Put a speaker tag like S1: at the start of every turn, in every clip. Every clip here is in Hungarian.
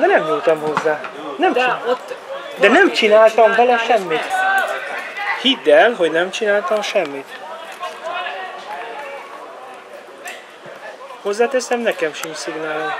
S1: De nem nyúltam hozzá. Nem De ott... De nem csináltam vele semmit. Hidd el, hogy nem csináltam semmit. Hozzáteszem, nekem sincs szignálom.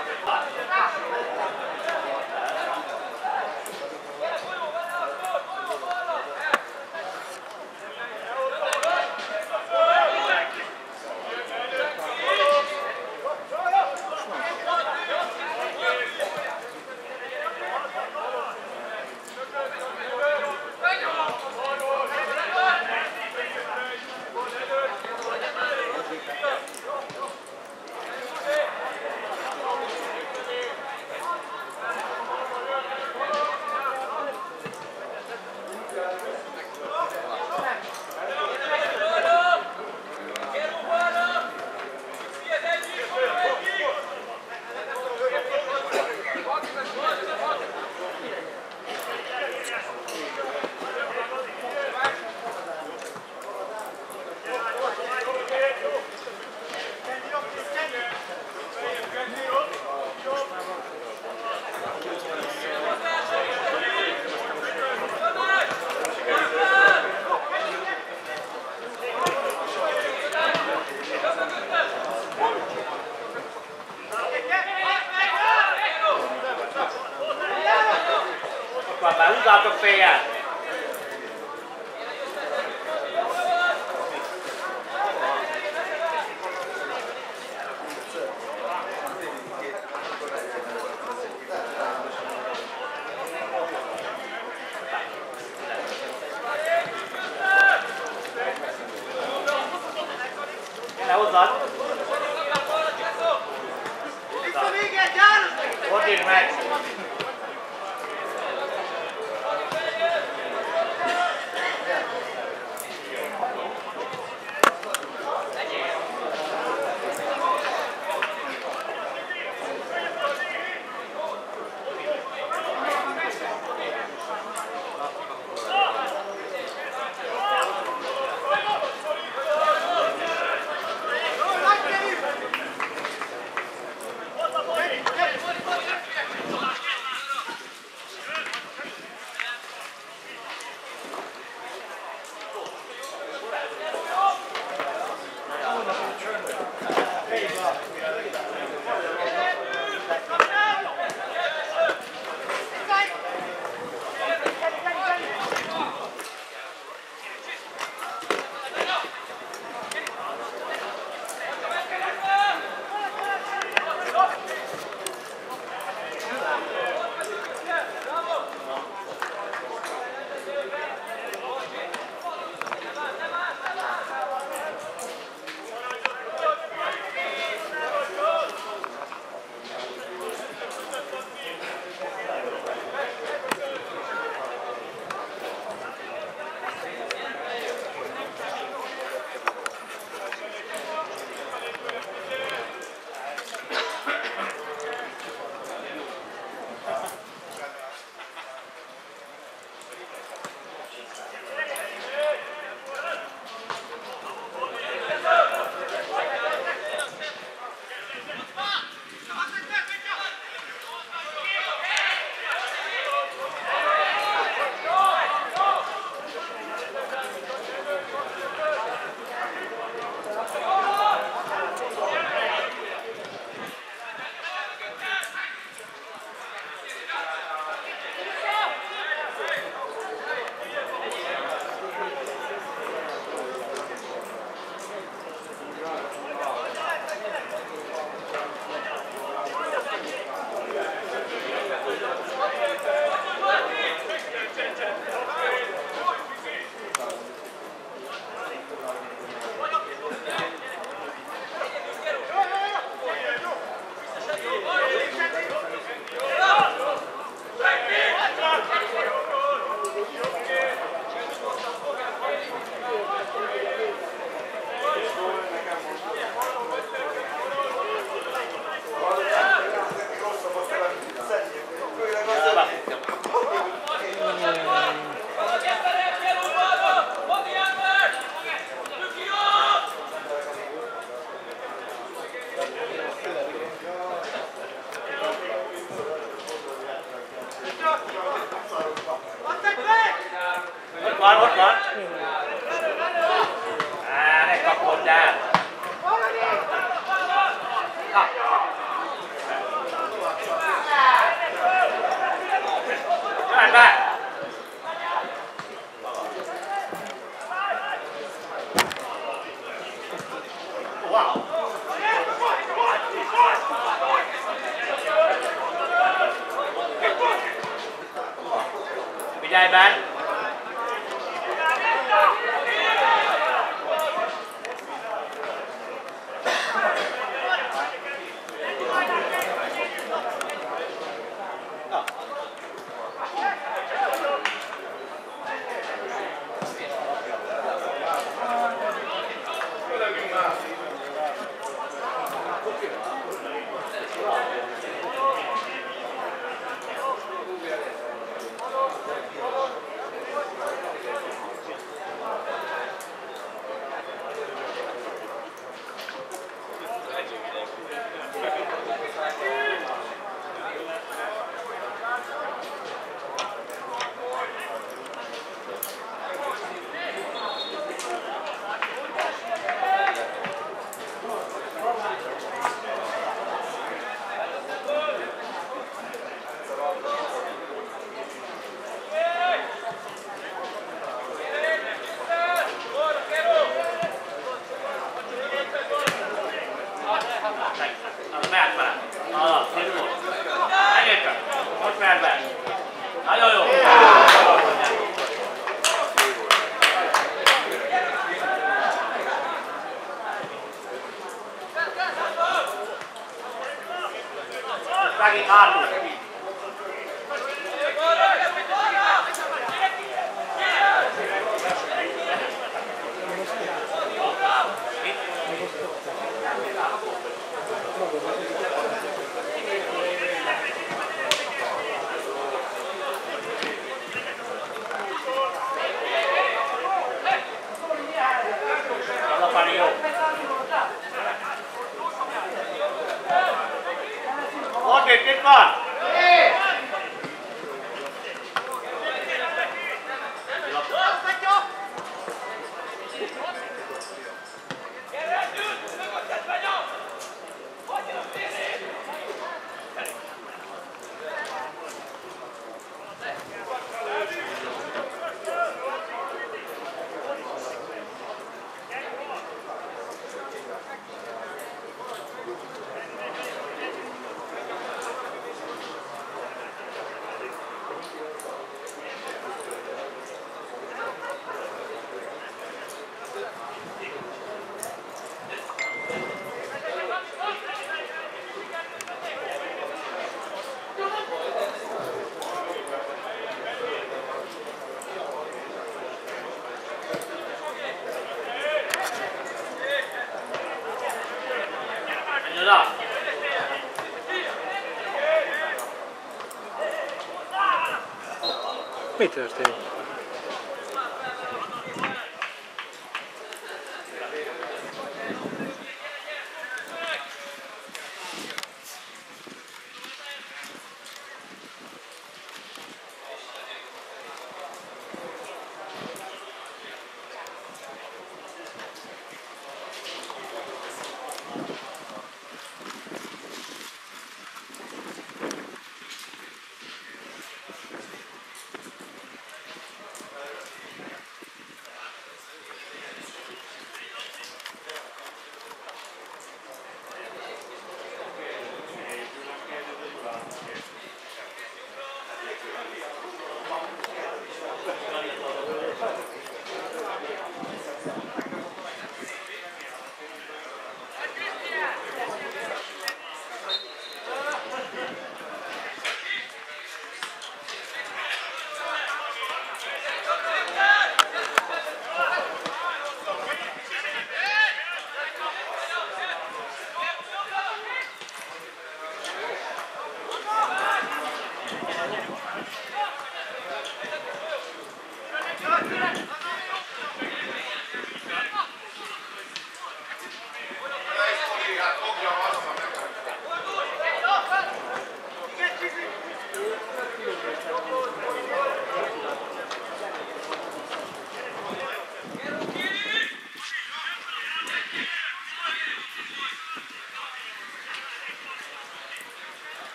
S1: metros. Tío.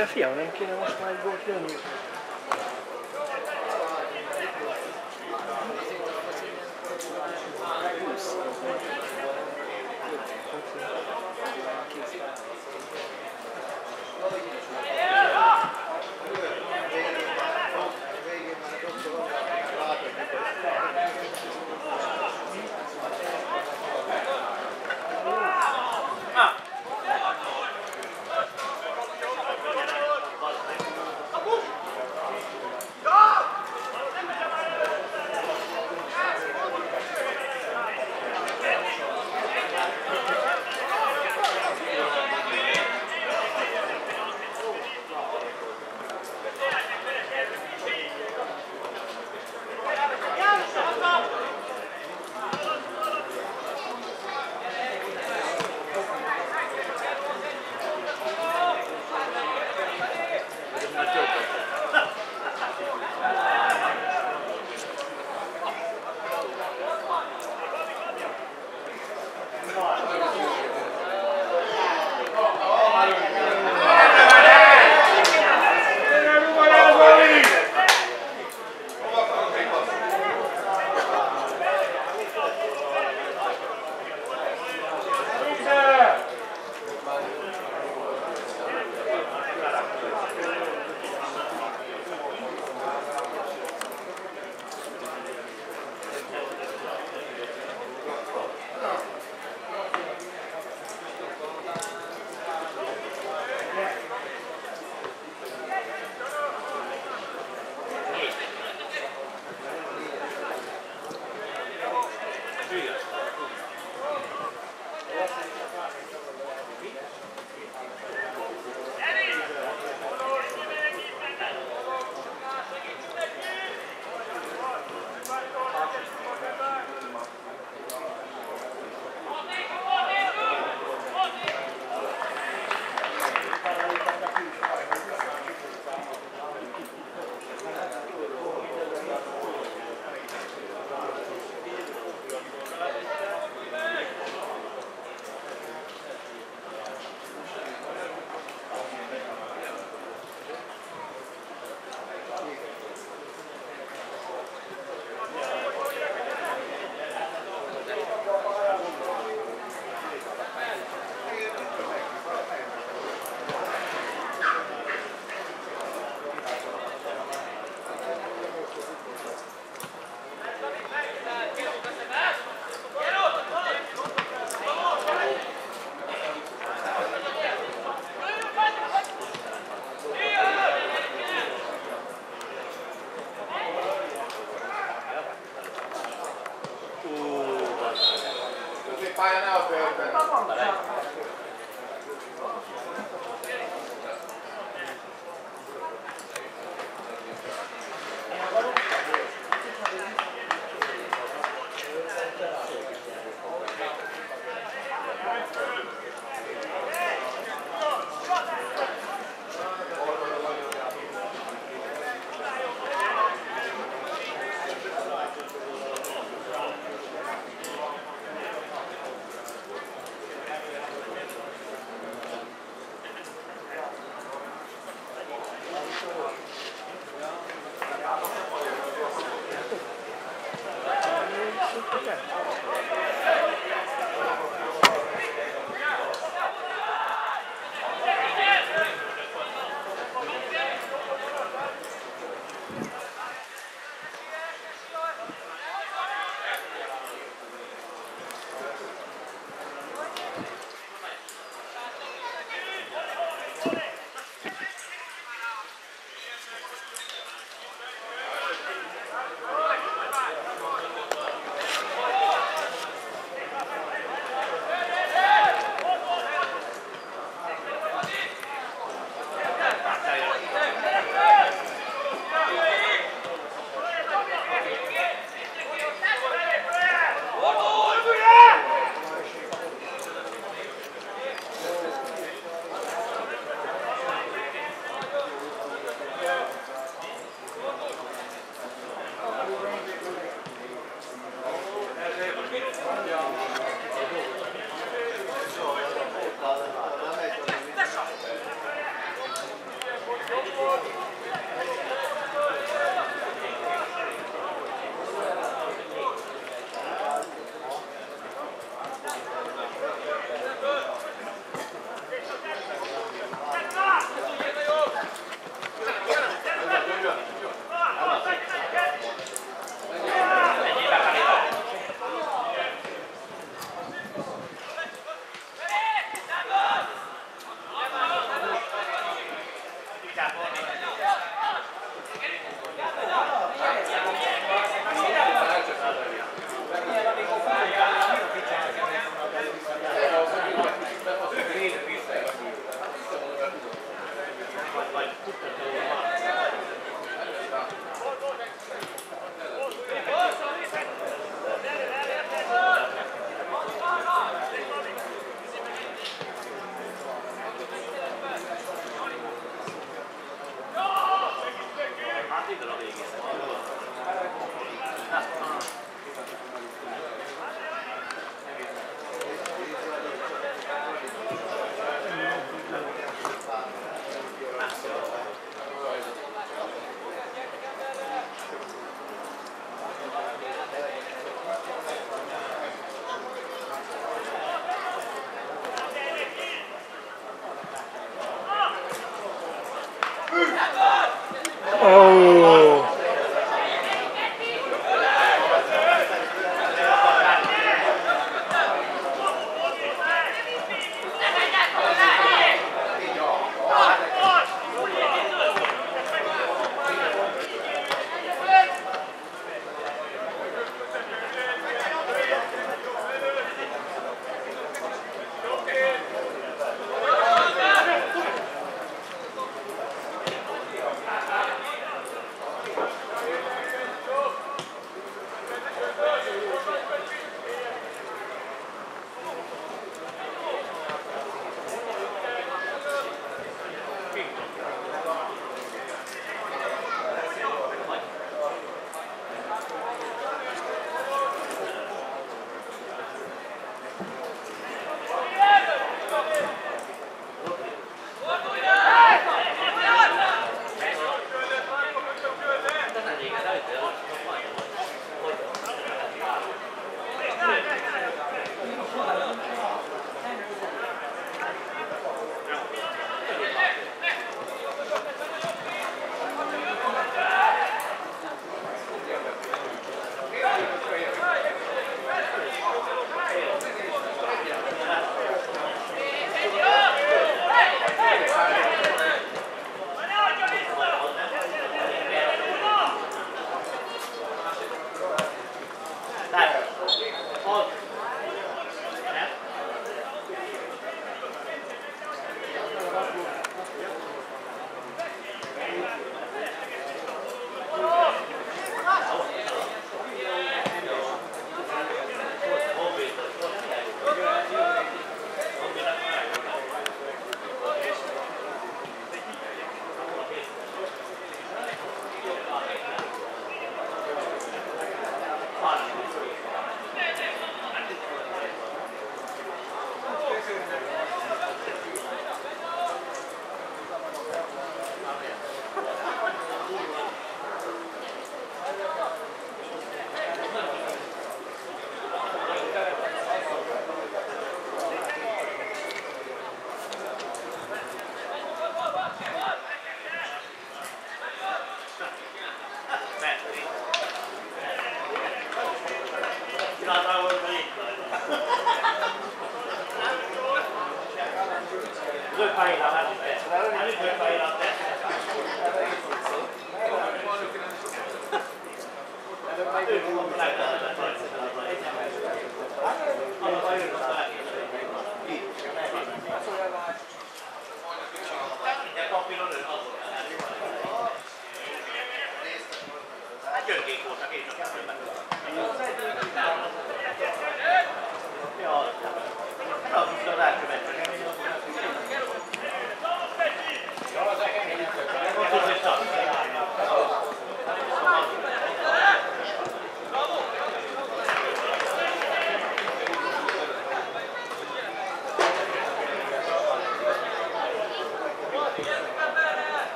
S1: é fiel, né? Queremos é mais boa criança.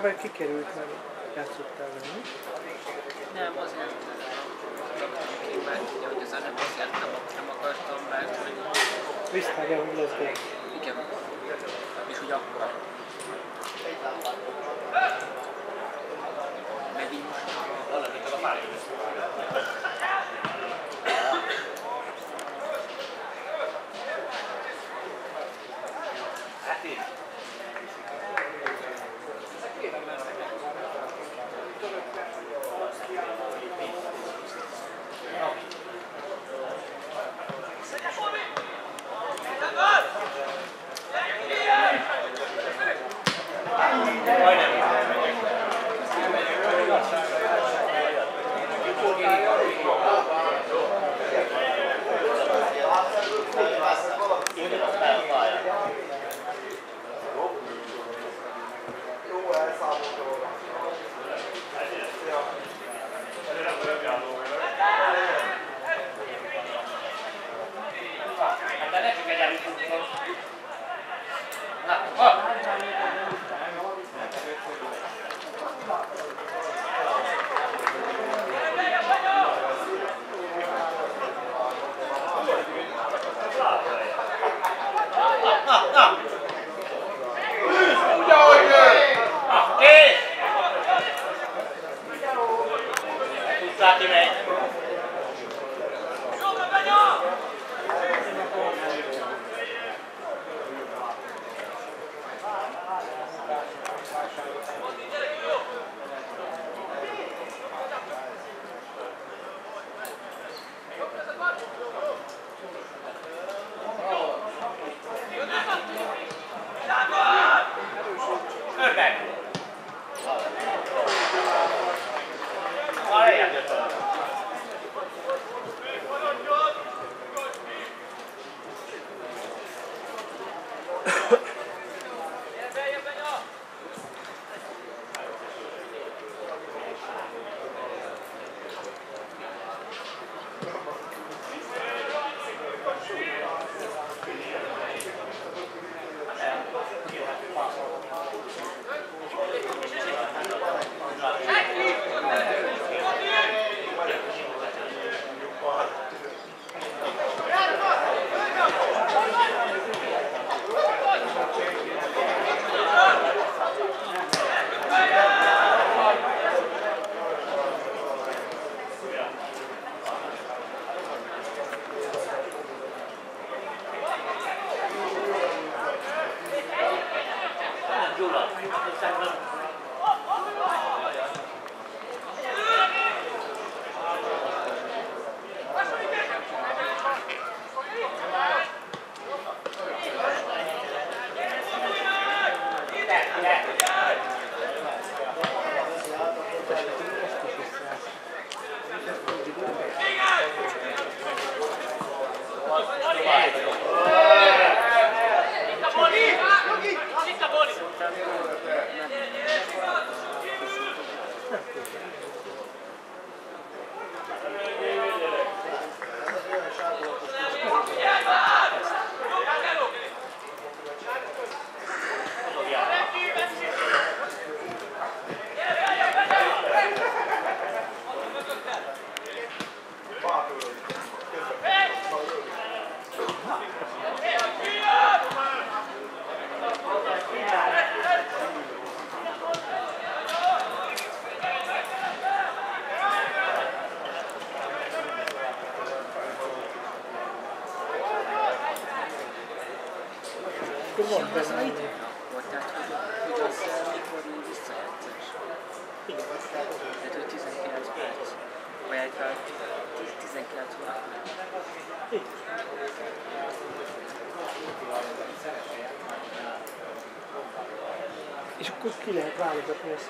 S1: agora que quero. É?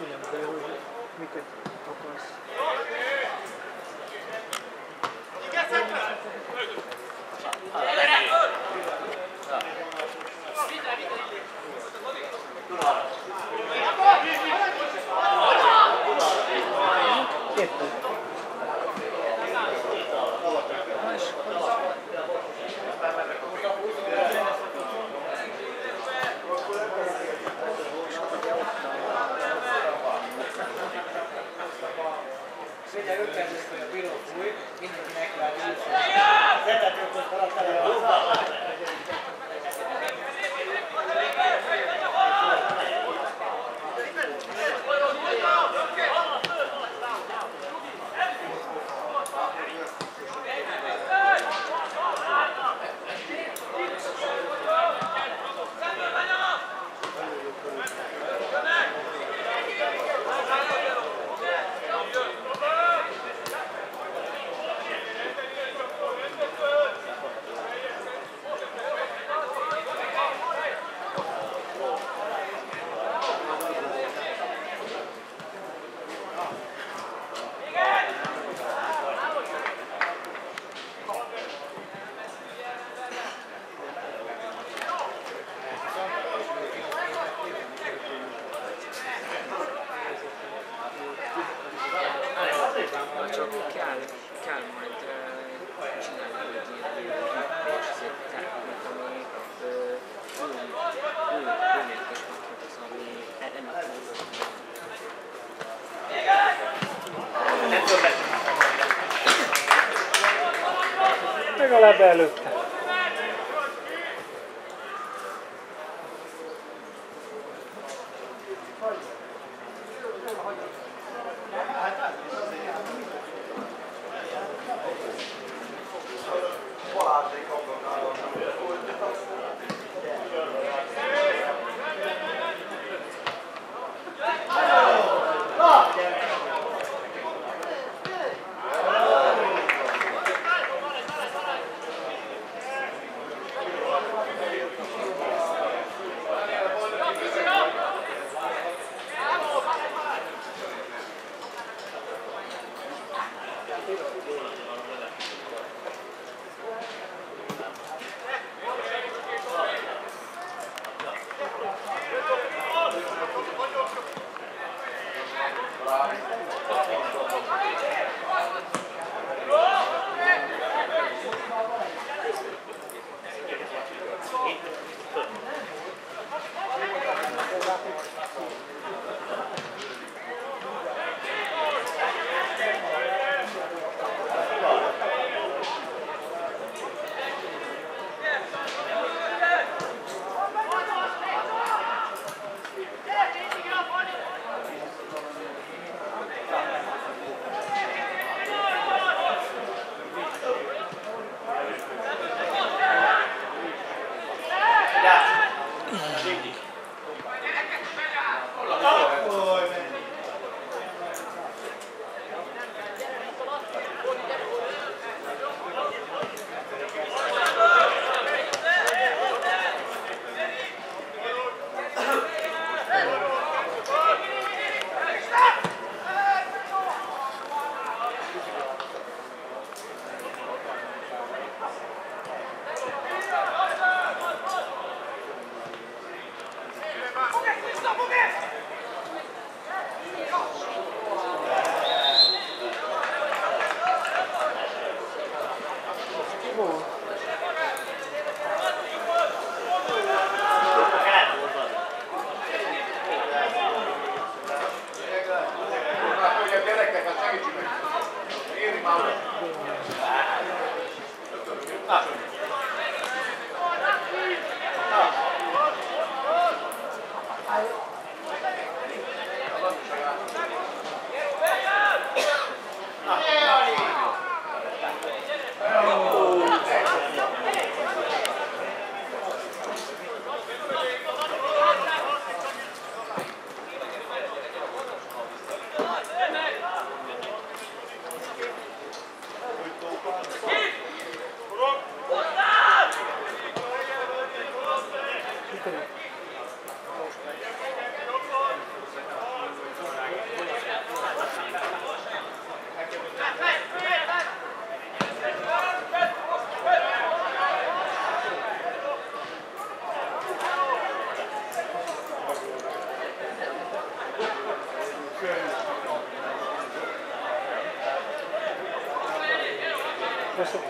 S1: assim,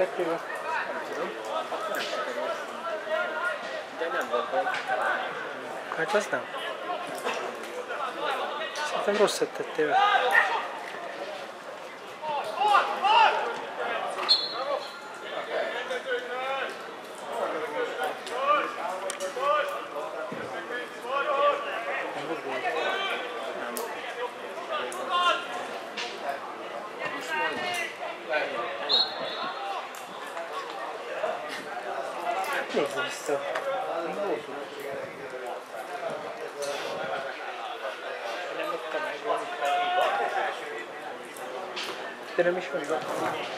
S2: やってます。갈
S1: 것이다. 3로 세트 때문에. Te is ismered?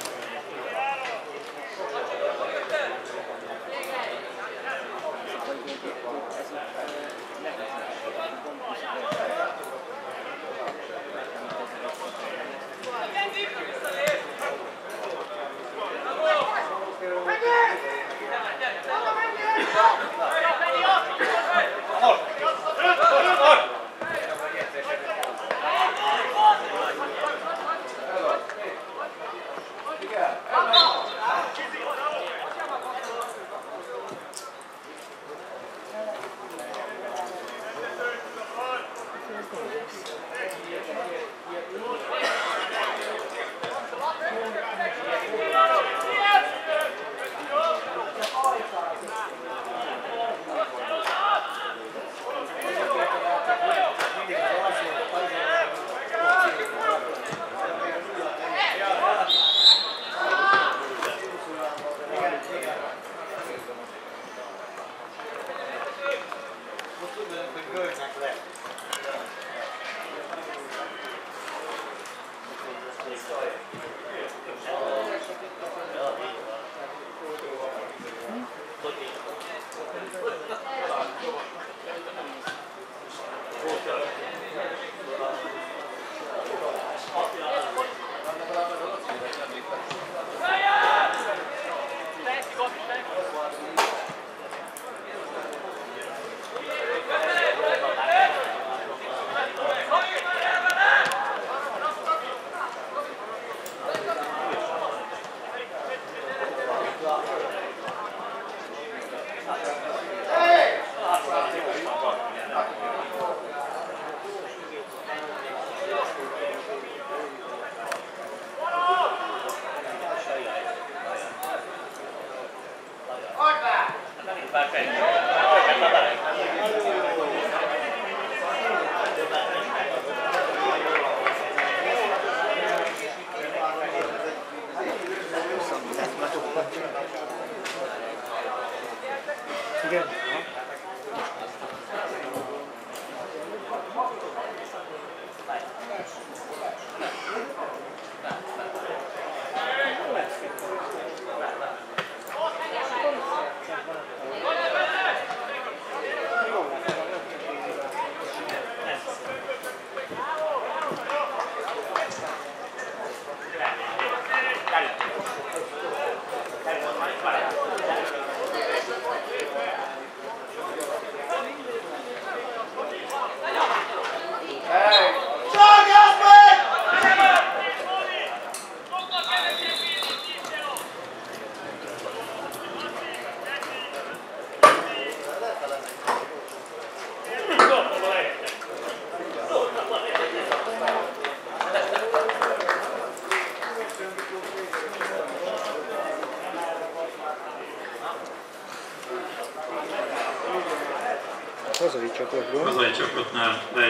S3: no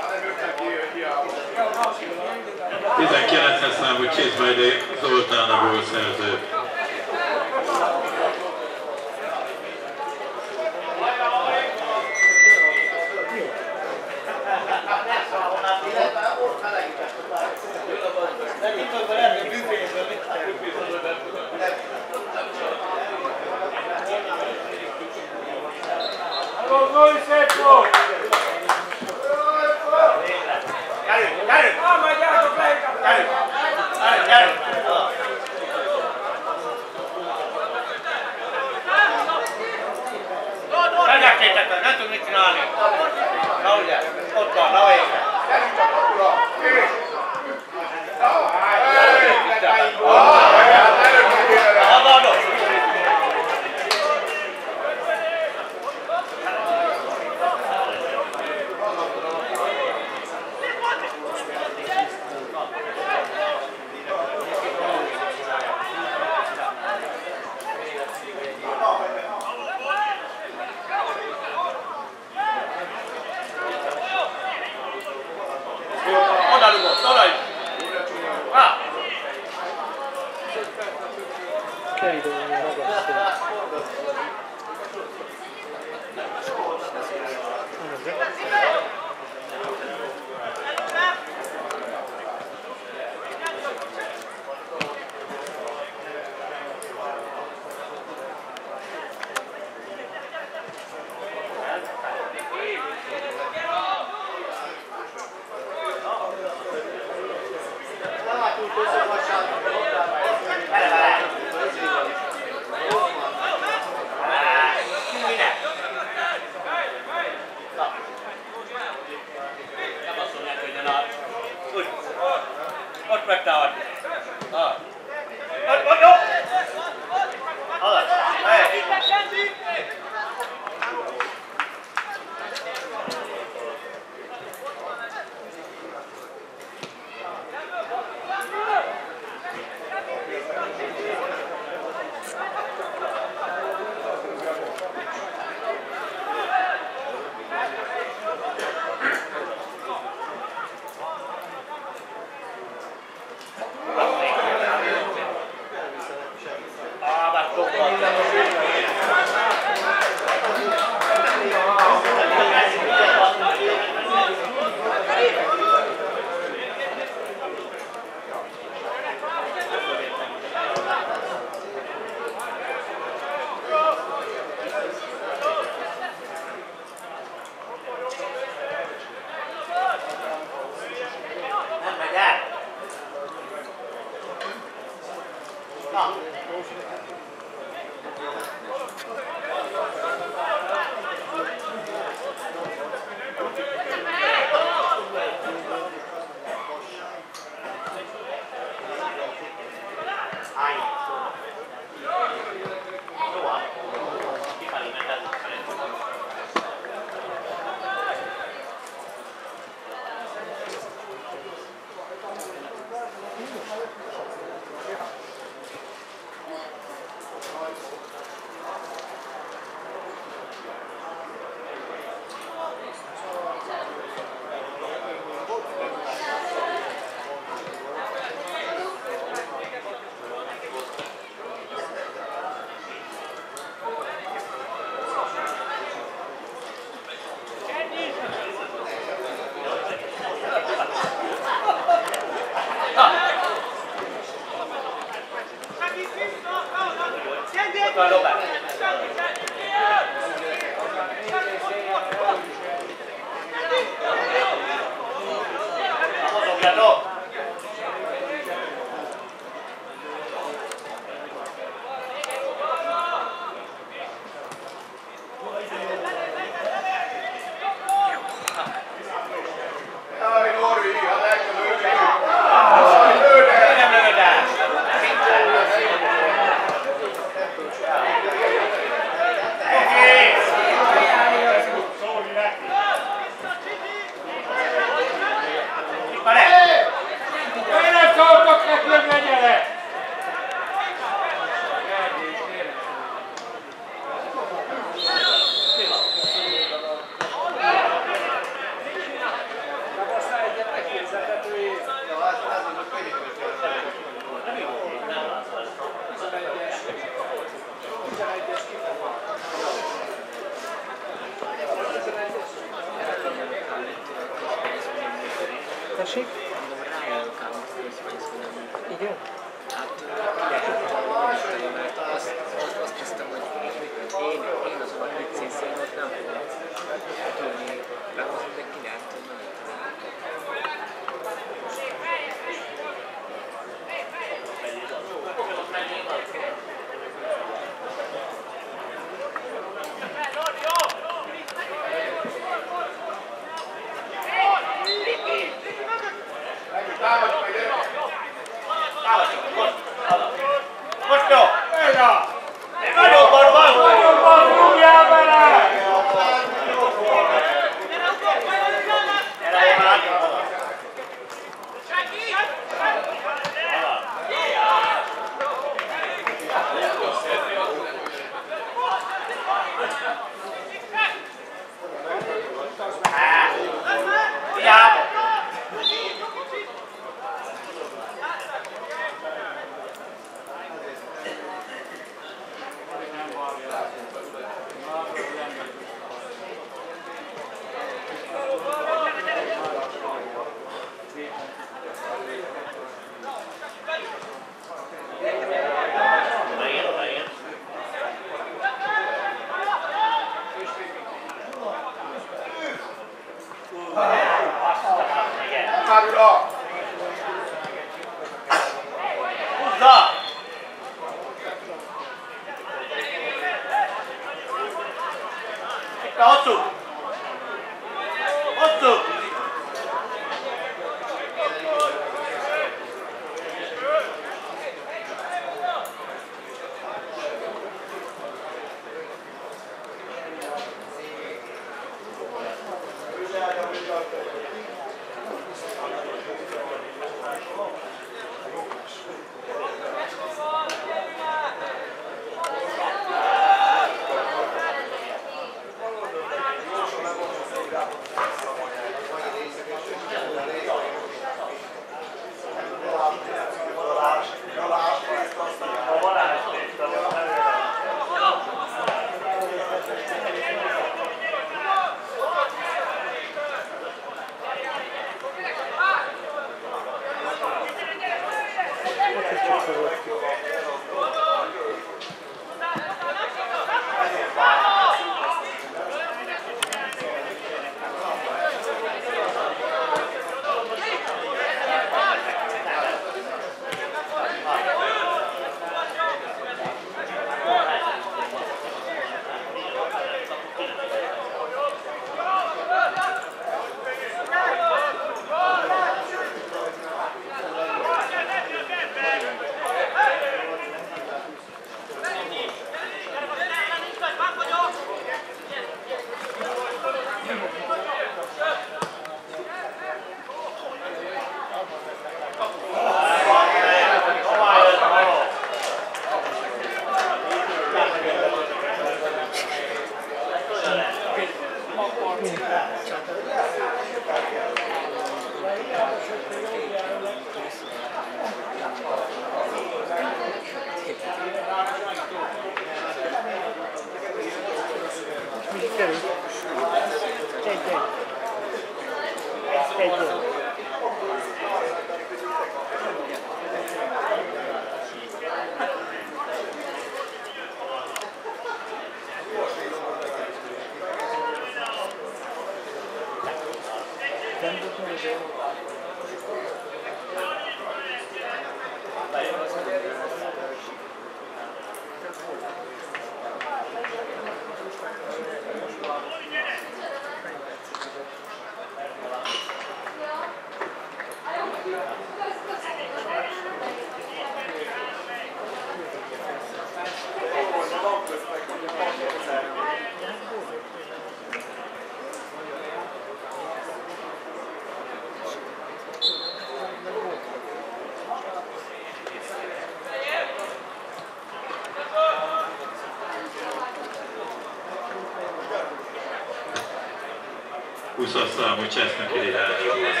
S3: состава участники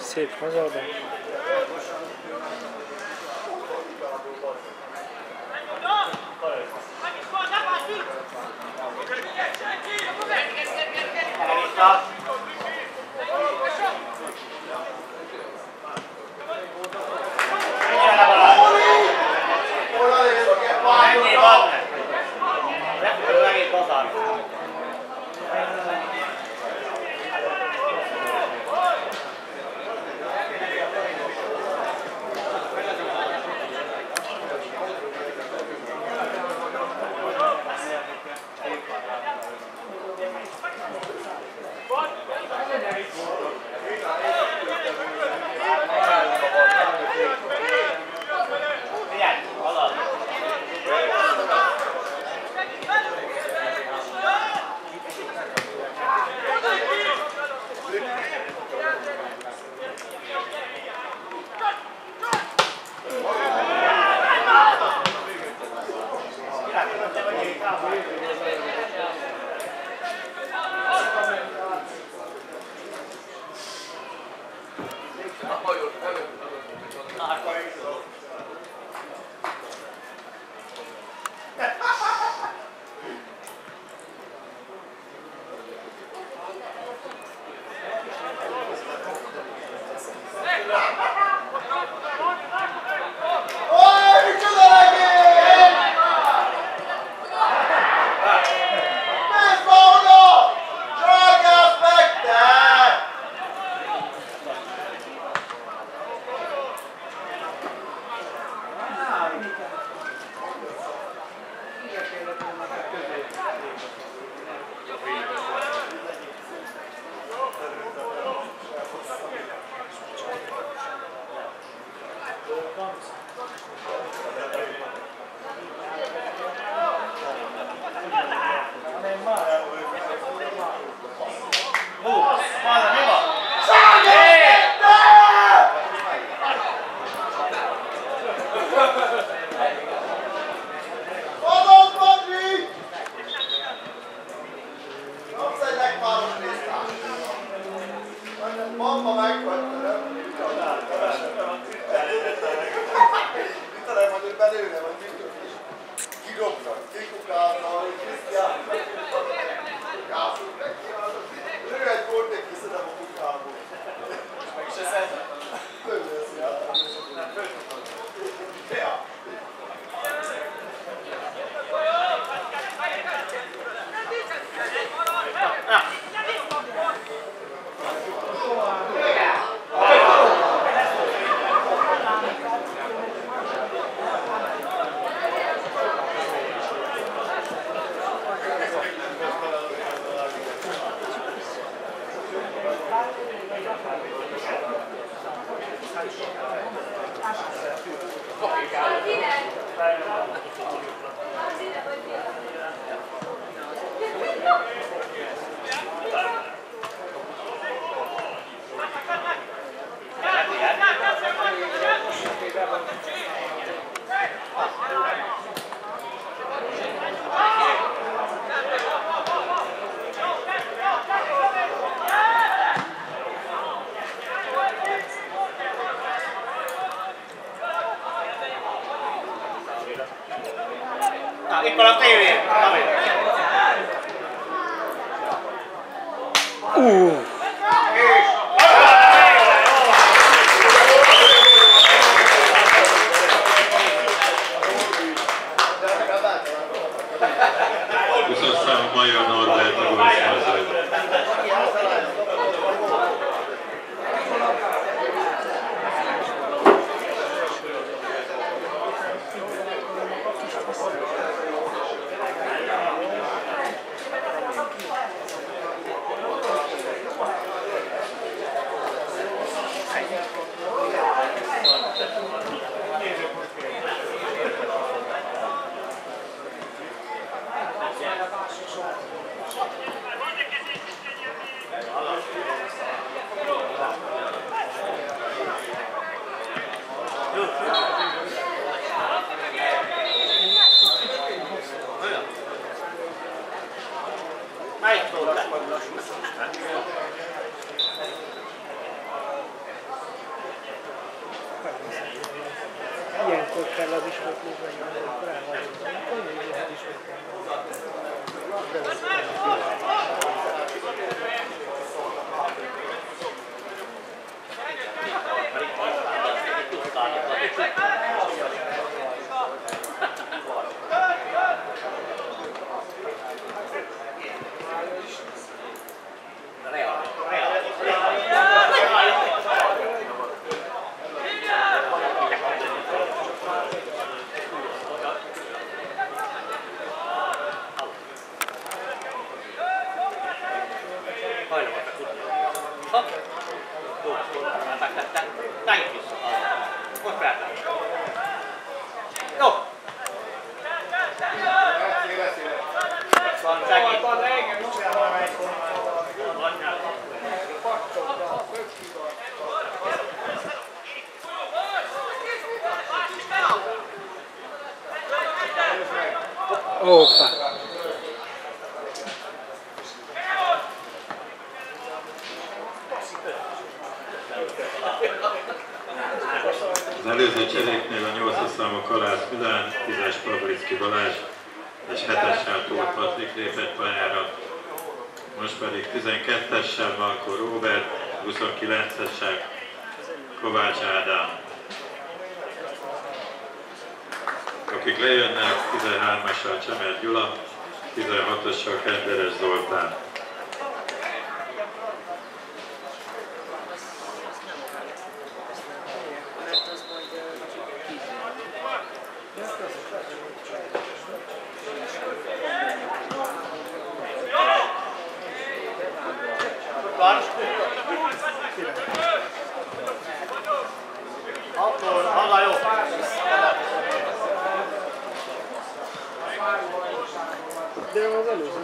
S1: C'est prends jardin.
S4: Stop. Na,
S3: Kenderes Zoltán.
S4: Attól, hallá jó!
S1: De az előző.